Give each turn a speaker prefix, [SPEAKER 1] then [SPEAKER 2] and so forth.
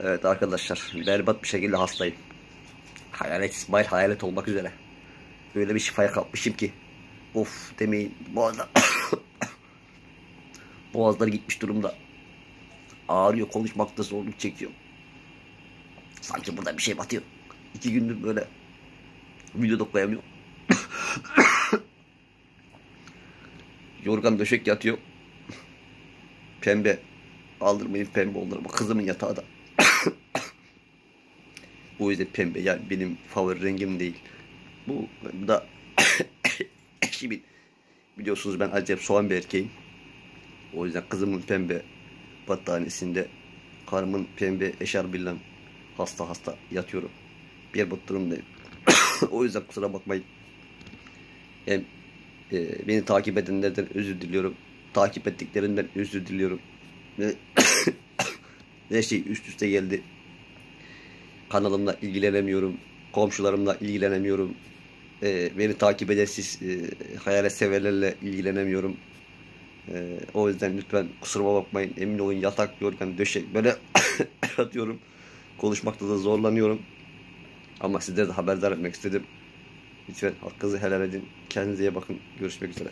[SPEAKER 1] Evet arkadaşlar berbat bir şekilde hastayım. Hayalet İsmail hayalet olmak üzere. Öyle bir şifaya kapmışım ki. Of demeyin. Boğazlar. Boğazları gitmiş durumda. Ağrıyor konuşmakta zorluk çekiyor. Sanki burada bir şey batıyor. İki gündür böyle video da koyamıyorum. Yorgan döşek yatıyor. Pembe. Aldırmayın pembe olur kızımın yatağı da. O yüzden pembe yani benim favori rengim değil. Bu da eşimin. Biliyorsunuz ben acayip soğan bir erkeğim. O yüzden kızımın pembe battaniyesinde karımın pembe eşarbıyla hasta hasta yatıyorum. Bir bu durumdayım. o yüzden kusura bakmayın. Hem e, beni takip edenlerden özür diliyorum. Takip ettiklerinden özür diliyorum. Her şey üst üste geldi. Kanalımla ilgilenemiyorum. Komşularımla ilgilenemiyorum. E, beni takip eden siz e, hayalet severlerle ilgilenemiyorum. E, o yüzden lütfen kusuruma bakmayın. Emin olun yatak, yorgan, döşek böyle atıyorum. Konuşmakta da zorlanıyorum. Ama sizlere de haberdar etmek istedim. Lütfen hakkınızı helal edin. Kendinize iyi bakın. Görüşmek üzere.